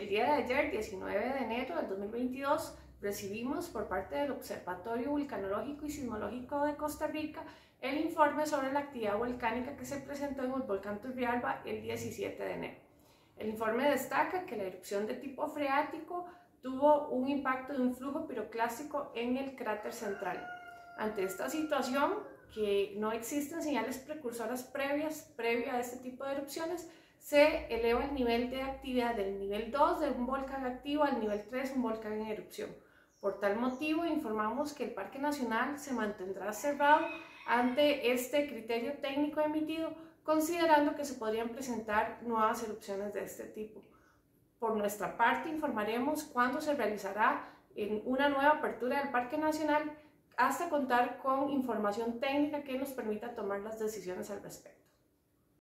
El día de ayer, 19 de enero del 2022, recibimos por parte del Observatorio Vulcanológico y Sismológico de Costa Rica el informe sobre la actividad volcánica que se presentó en el volcán Turrialba el 17 de enero. El informe destaca que la erupción de tipo freático tuvo un impacto de un flujo piroclástico en el cráter central. Ante esta situación, que no existen señales precursoras previas previo a este tipo de erupciones, se eleva el nivel de actividad del nivel 2 de un volcán activo al nivel 3 un volcán en erupción. Por tal motivo, informamos que el Parque Nacional se mantendrá cerrado ante este criterio técnico emitido, considerando que se podrían presentar nuevas erupciones de este tipo. Por nuestra parte, informaremos cuándo se realizará una nueva apertura del Parque Nacional hasta contar con información técnica que nos permita tomar las decisiones al respecto.